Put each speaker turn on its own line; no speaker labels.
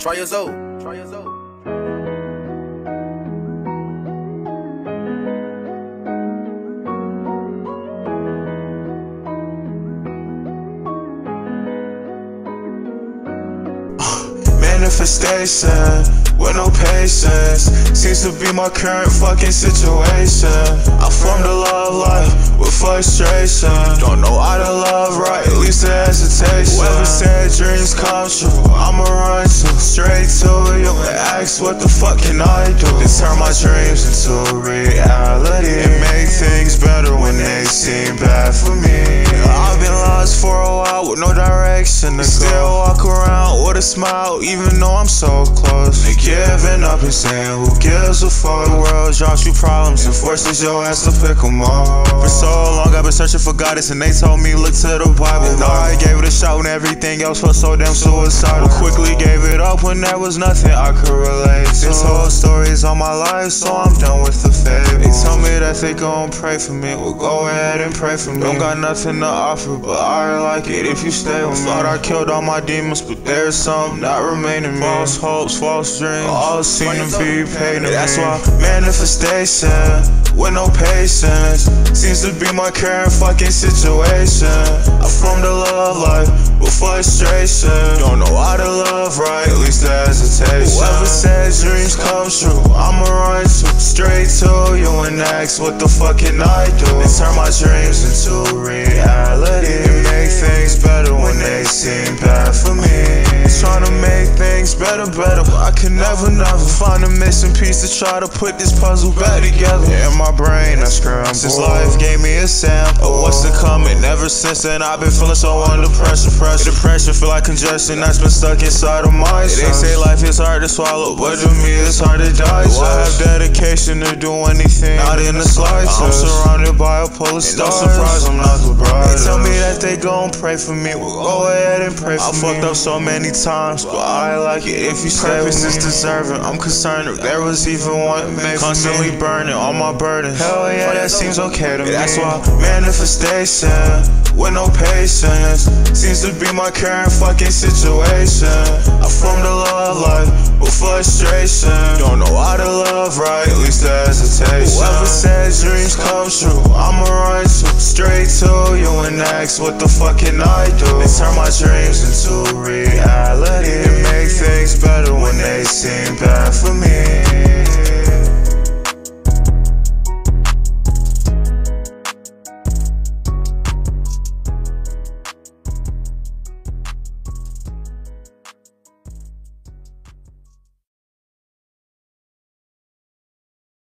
Triazo. Try your Zoe.
Manifestation with no patience seems to be my current fucking situation. I formed a love life with frustration. Don't know how to love right, at least the hesitation. Whoever said dreams come true, ask what the fuck can I do to turn my dreams into reality and make things better when they seem bad for me. I've been lost for a while with no direction to Still walk around with a smile, even though I'm so close. They giving up and saying, Who gives a fuck? The world drops you problems and forces your ass to pick 'em up. For so long, I've been searching for guidance, and they told me, Look to the Bible. And I everything else felt so damn suicidal. Quickly gave it up when there was nothing I could relate to. This whole story's on my life, so I'm done with the fable. They told me that they gon' pray for me. Well, go ahead and pray for me. Don't got nothing to offer, but I like it if you stay with me. Thought I killed all my demons, but there's some that remain in me. False hopes, false dreams, all seem to be paid. That's why manifestation with no patience seems to be my current fucking situation. I formed a love life frustration. Don't know how to love right, at least the hesitation. Whoever says dreams come true, I'ma run straight to you and ask what the fuck can I do to turn my dreams into reality better, better, but I can never, never find a missing piece to try to put this puzzle back together. In my brain, I scramble. Since life gave me a sample of what's to come, and ever since then I've been feeling so under pressure, pressure. Depression feel like congestion that's been stuck inside of my soul. They say life is hard to swallow, but to me it's hard to digest. I have dedication to do anything, not in the slightest. I'm surrounded by a polar star. No surprise, I'm not the brightest. They gon' pray for me. Well, go ahead and pray for I me. I fucked up so many times, but I like it if you stay Purpose is deserving. I'm concerned if there was even one made Constantly burning all my burdens. Hell yeah, that seems okay to me. That's why manifestation with no patience seems to be my current fucking situation. I formed a love life with frustration. Don't know how to love right, at least the hesitation. Whoever says dreams come true, I'ma run straight to you and ask what the fuck can I do to turn my dreams into reality and make things better when they seem bad for me.